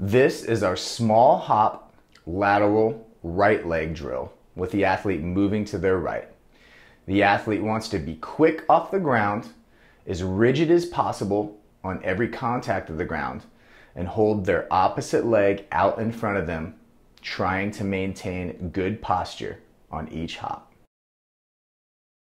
This is our small hop lateral right leg drill with the athlete moving to their right. The athlete wants to be quick off the ground, as rigid as possible on every contact of the ground, and hold their opposite leg out in front of them, trying to maintain good posture on each hop.